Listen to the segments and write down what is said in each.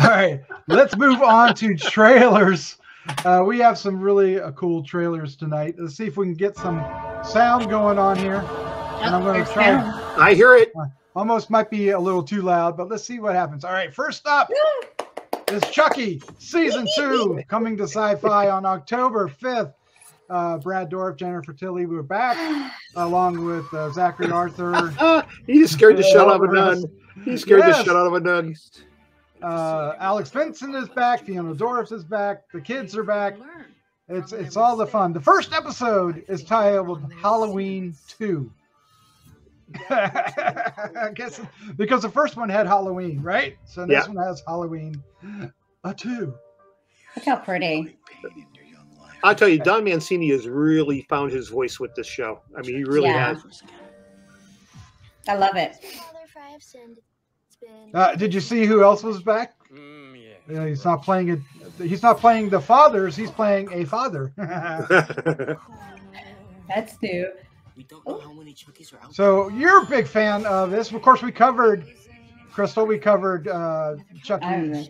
All right, let's move on to trailers. Uh, we have some really uh, cool trailers tonight. Let's see if we can get some sound going on here. And I'm going to try. I hear it. Almost might be a little too loud, but let's see what happens. All right, first up is Chucky season two coming to Syfy on October 5th. Uh, Brad Dourif, Jennifer Tilly, we're back along with uh, Zackary Arthur. he just scared the shit out of a nun. He scared Yes. the shit out of a nun. Uh, Alex Vincent is back. Fiona Dourif is back. The kids are back. It's it's all the fun. The first episode is titled Halloween Two. I guess because the first one had Halloween, right? So this Yeah. one has Halloween a two. Look how pretty. I'll tell you, Don Mancini has really found his voice with this show. I mean, he really Yeah. has. I love it. Uh, did you see who else was back? Yeah, he's not playing it. He's not playing the fathers. He's playing a father. That's new. We don't know how many Chuckies are out so you're a big fan of this. Of course, we covered Crystal. We covered uh, Chucky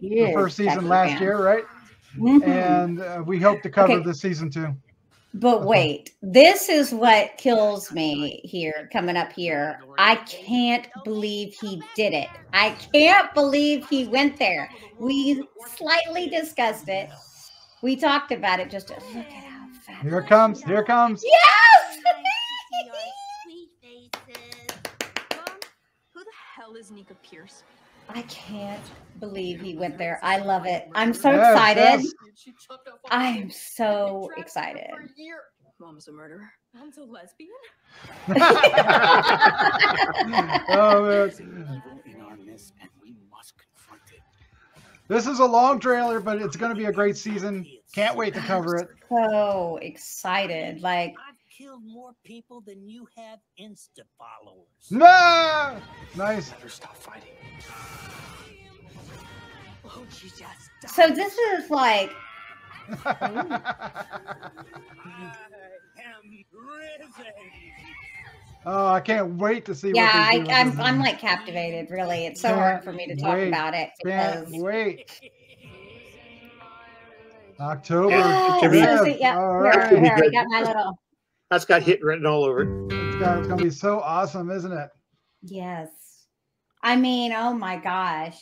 the first season last fan. year, right? Mhm. And uh, we hope to cover Okay. this season too. But uh-huh. wait, this is what kills me here, coming up here. I can't believe he did it. I can't believe he went there. We slightly discussed it. We talked about it. Just look at how fat. Here it comes. Here it comes. Yes! Who the hell is Nica Pierce? I can't believe he went there. I love it. I'm so Yes, excited. yes. I am so excited. Mom's a murderer. Mom's a lesbian? oh, man. in our midst, and we must confront it. This is a long trailer, but it's going to be a great season. Can't wait to cover it. So excited. Like, I've killed more people than you have Insta followers. No! Nice. Never stop fighting. Oh, Won't you just so this is like, I am risen. Oh, I can't wait to see. yeah, what they I, do with I'm, I'm like captivated. Really, it's so hard for me to talk Wait, about it Can't because. wait. October. Oh, Jimmy. so is yeah, All here, right. here, got my little. That's got hit written all over it. It's, got, it's going to be so awesome, isn't it? Yes. I mean, oh my gosh.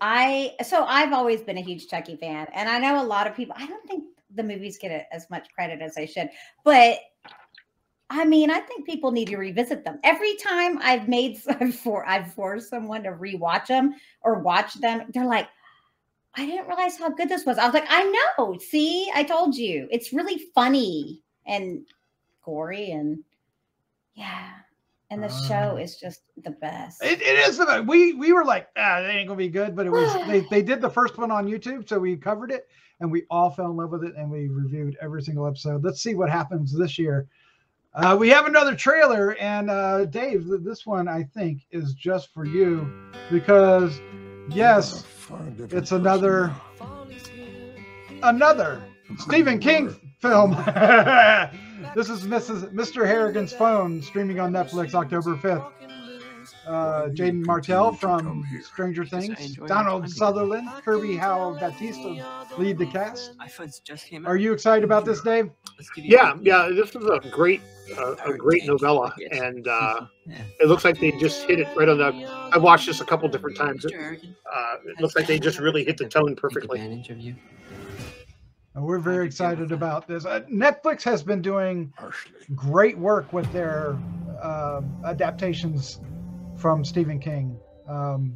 I so I've always been a huge Chucky fan, and I know a lot of people. I don't think the movies get it as much credit as they should, but I mean, I think people need to revisit them. Every time I've made I've for I've forced someone to rewatch them or watch them, they're like, I didn't realize how good this was. I was like, I know. See, I told you. It's really funny and gory and yeah. And the show Ah. is just the best. It, it is. the- best. We we were like, ah, it ain't gonna be good, but it was. they they did the first one on YouTube, so we covered it, and we all fell in love with it, and we reviewed every single episode. Let's see what happens this year. Uh, we have another trailer, and uh, Dave, this one I think is just for you because, yes, it's another another Stephen King film. this is Mrs. Mr. Harrigan's Phone streaming on Netflix October 5th. Uh, Jaeden Martell from Stranger Things, Donald Sutherland, Kirby Howell-Babtiste lead the cast. iPhones just came out. Are you excited about this, Dave? Let's give you Yeah, yeah. This is a great, uh, a great novella, and uh, it looks like they just hit it right on the. I watched this a couple different times. It, uh, it looks like they just really hit the tone take perfectly. Advantage of you. And we're very excited about this. Uh, Netflix has been doing great work with their uh, adaptations from Stephen King. Um,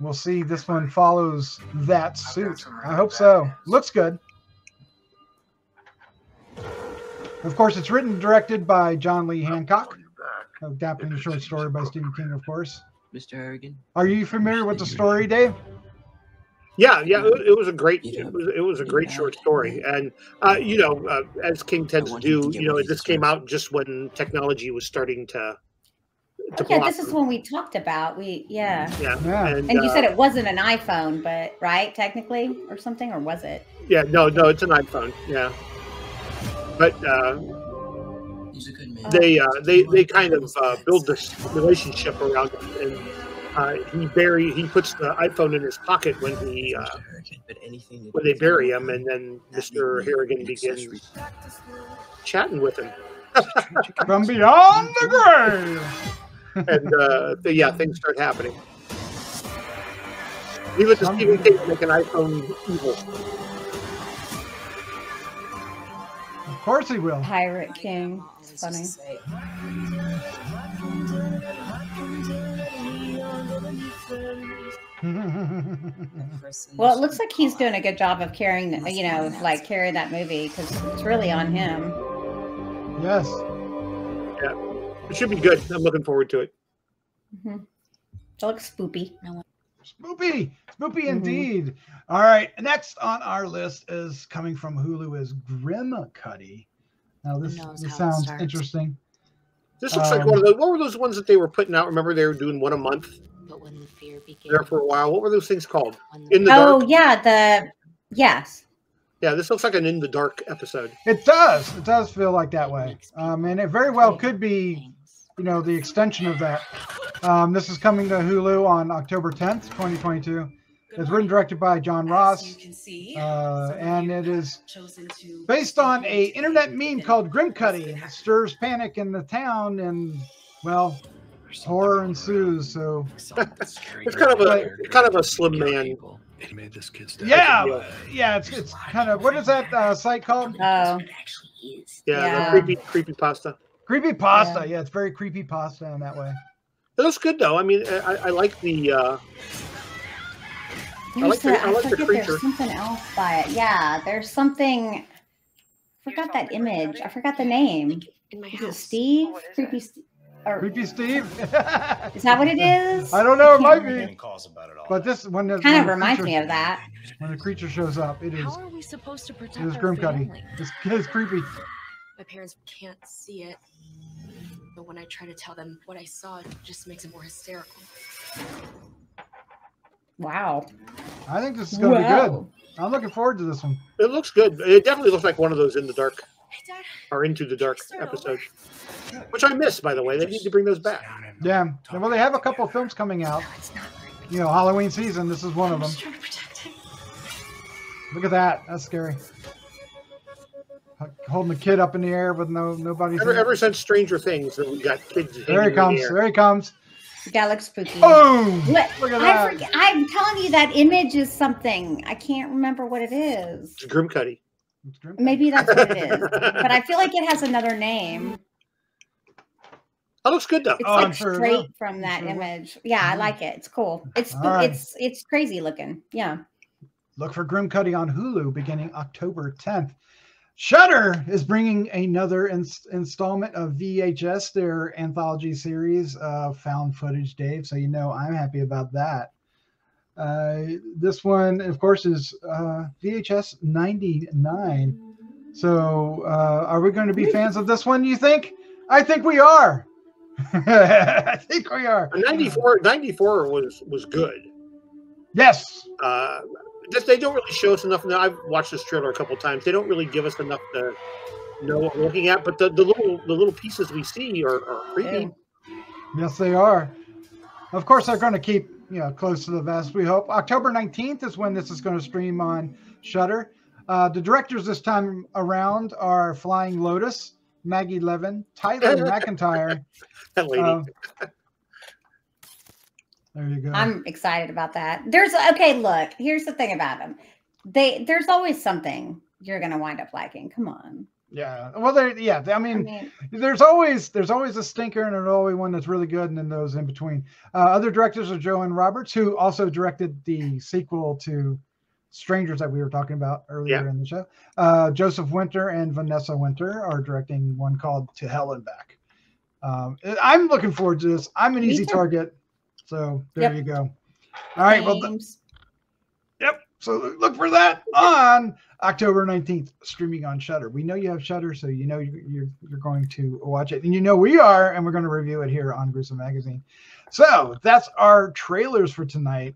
we'll see this one follows that suit. I hope so. Looks good. Of course, it's written and directed by John Lee Hancock, adapting a short story by Stephen King, of course. Mr. Arrogant. Are you familiar with the story, Dave? Yeah, yeah. It, it was a great, it was, it was a great short story, and uh, you know, uh, as King tends to do, you know, this came out just when technology was starting to. to yeah, this is when we talked about we yeah. Yeah, Yeah. and, And you uh, said it wasn't an iPhone, but right, technically, or something, or was it? Yeah, no, no, it's an iPhone. Yeah, but uh, He's a good man. they uh, they they kind of uh, build this relationship around it, and uh, he bury he puts the iPhone in his pocket when he uh, when they bury him, and then Mr. Harrigan begins chatting with him. From beyond the grave. and uh, the, yeah, things start happening. Leave it to Stephen King to make an iPhone evil. Of course he will. Pirate King. It's funny. Well, it looks like he's doing a good job of carrying, the- you know, like carrying that movie because it's really on him. yes. Yeah. It should be good. I'm looking forward to it. hmm It looks spoopy. Spoopy, spoopy Mhm. indeed. All right, next on our list is coming from Hulu is Grim Cuddy. Now this, this sounds interesting. This looks like one of Um, the. What were those ones that they were putting out? Remember, they were doing one a month But when the fear begins, there for a while. What were those things called? when In the Oh dark. yeah, the yes. Yeah, this looks like an in the dark episode. It does. It does feel like that way. Um, and it very well could be, you know, the extension of that. Um, this is coming to Hulu on October 10th, 2022. It's written directed by John Ross. uh, and it is based on a internet meme called Grimcutty, it stirs panic in the town, and well, horror ensues. So It's kind of a kind of a slim man. He made this kid's yeah, yeah, it's it's kind of what is that uh, site called? Oh, Yeah, Yeah. the creepy creepy pasta. Creepy pasta. Yeah. Yeah. it's very creepy pasta in that way. It looks good though. I mean, I, I like the. Uh, there's like the- a- I like the creature. there's something else by it. Yeah, there's something. I forgot that image. I forgot the name. In my Is it house. Steve? Creepy. Steve. Or Creepy Steve. is that what it is? I don't know. It might be. calls about it all. But this when the Kind of reminds creature- me of that. When the creature shows up, it is How are we supposed to protect it is our Grim family? It's, it's creepy. My parents can't see it. But when I try to tell them what I saw, it just makes it more hysterical. Wow. I think this is going to be good. I'm looking forward to this one. it looks good. It definitely looks like one of those in the dark Hey, Dad. or into the dark Start over. episodes, which I missed by the way. They need to bring those back. Yeah. Well, they have a couple of films coming out. No, it's not creepy. You know, Halloween season. This is one of them. just trying to protect him. Look at that. That's scary. Holding the kid up in the air with no nobody. Ever, in ever since Stranger Things, that we got kids. there he hanging in the comes. air. There he comes. That looks spooky. Boom! What? Look at I that. forget, I'm telling you that image is something. I can't remember what it is. It's Grimcutty. It's Maybe that's what it is. but I feel like it has another name. That looks good though. It's Oh, I'm like sure straight will. from that sure it image. Yeah, I Mhm. like it. It's cool. It's All right. it's it's crazy looking. Yeah. Look for Grimcutty on Hulu beginning October 10th. Shudder is bringing another ins- installment of V/H/S, their anthology series of found footage, Dave. So you know I'm happy about that. Uh, this one, of course, is uh, V/H/S 99. So uh, are we going to be fans of this one, you think? I think we are. I think we are. 94, 94 was was good. Yes. Uh, just they don't really show us enough. Now I've watched this trailer a couple times. They don't really give us enough to know what we're looking at. But the, the little the little pieces we see are, are creepy. Yes, they are. Of course, they're going to keep you know close to the vest. We hope October nineteenth is when this is going to stream on Shudder. Uh, the directors this time around are Flying Lotus, Maggie Levin, Tyler McIntyre. That lady. Um, there you go. I'm excited about that. There's okay, look, here's the thing about them. They there's always something you're gonna wind up liking. Come on. Yeah. Well, there. Yeah. I I mean, mean, there's always there's always a stinker and there's always one that's really good, and then those in between. Uh, other directors are Johannes Roberts, who also directed the sequel to Strangers that we were talking about earlier in the show. Uh, Joseph Winter and Vanessa Winter are directing one called To Hell and Back. Um, I'm looking forward to this. I'm an Me easy too. target, so there Yep. you go. All right, well, th- James. Yep. So look for that on October 19th, streaming on Shudder. We know you have Shudder, so you know you- you're you're going to watch it, and you know we are, and we're going to review it here on Gruesome Magazine. So that's our trailers for tonight.